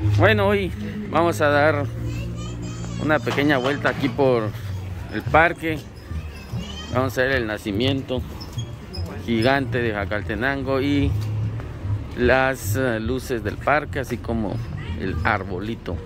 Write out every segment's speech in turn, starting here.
Bueno, hoy vamos a dar una pequeña vuelta aquí por el parque. Vamos a ver el nacimiento gigante de Jacaltenango y las eh, luces del parque, así como el arbolito.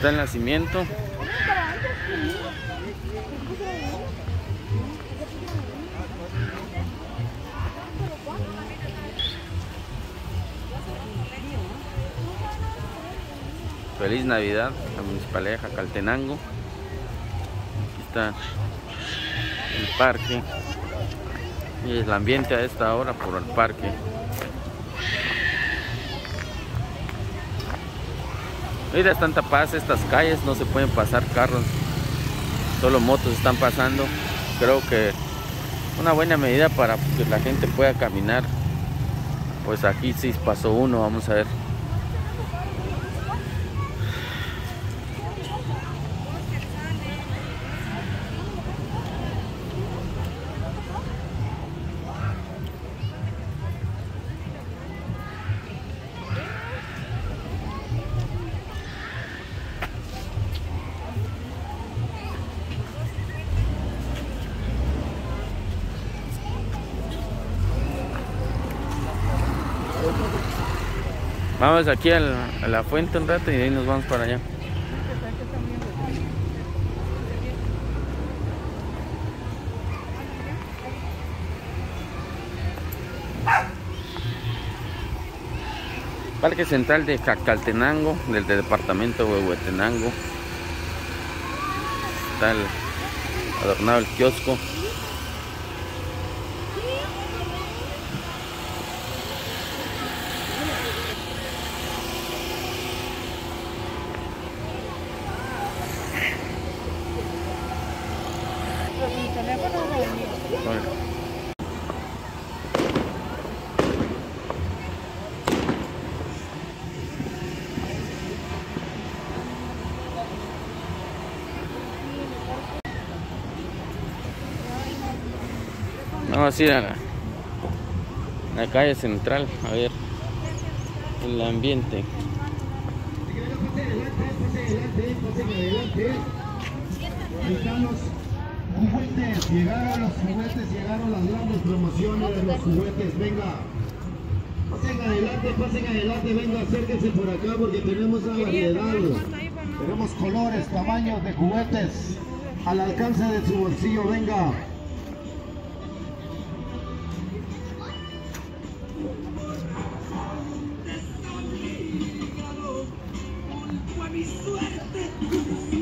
Está el nacimiento. Feliz Navidad, la Municipalidad de Jacaltenango. Aquí está el parque. Y el ambiente a esta hora por el parque. Mira, es tanta paz estas calles, no se pueden pasar carros, solo motos están pasando. Creo que una buena medida para que la gente pueda caminar. Pues aquí sí pasó uno, vamos a ver. Vamos aquí a la, fuente un rato y de ahí nos vamos para allá. Parque Central de Jacaltenango, del departamento de Huehuetenango. Está adornado el kiosco. Vamos a ir a la, la calle central a ver el ambiente. Estamos juguetes, llegaron los juguetes, llegaron las grandes promociones de los juguetes, venga. Pasen adelante, pasen adelante, venga, acérquense por acá porque tenemos una variedad. Tenemos colores, tamaños de juguetes al alcance de su bolsillo, venga. mi suerte.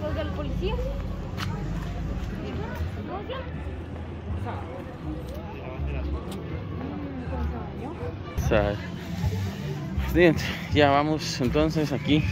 ¿Los del policía? Bien, ya vamos entonces aquí.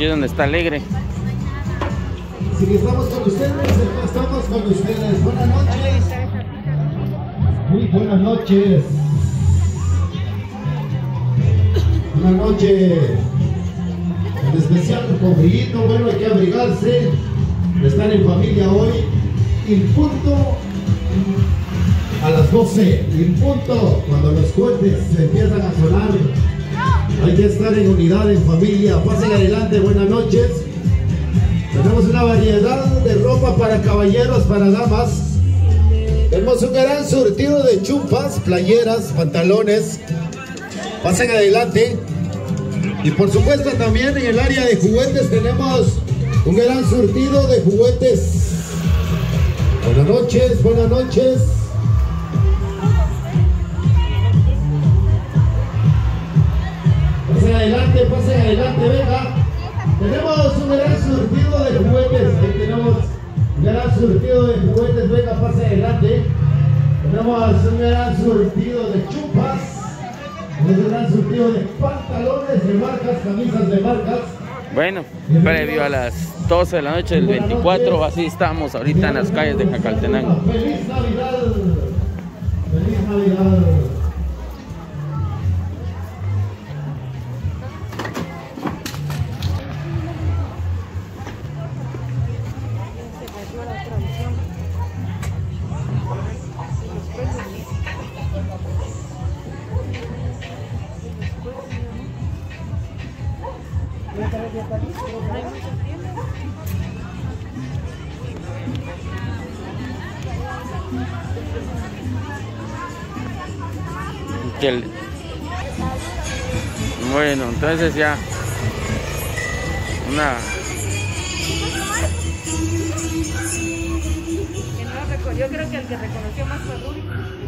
Aquí es donde está alegre. Si estamos con ustedes, estamos con ustedes. Buenas noches. Muy buenas noches. Una noche en especial con frío, bueno, hay que abrigarse. Están en familia hoy. Y punto a las 12. Y punto cuando los cohetes se empiezan a sonar. Hay que estar en unidad, en familia. Pasen adelante, buenas noches. Tenemos una variedad de ropa para caballeros, para damas. Tenemos un gran surtido de chumpas, playeras, pantalones. Pasen adelante. Y por supuesto también en el área de juguetes tenemos un gran surtido de juguetes. Buenas noches, buenas noches. Adelante, venga. Tenemos un gran surtido de juguetes. Ahí tenemos un gran surtido de juguetes. Venga, pase adelante. Tenemos un gran surtido de chupas. Un gran surtido de pantalones de marcas, camisas de marcas. Bueno, previo a las 12 de la noche del 24, así estamos ahorita en las calles de Jacaltenango. ¡Feliz Navidad! ¡Feliz Navidad! Bueno, entonces ya una Yo creo que el que reconoció más fue.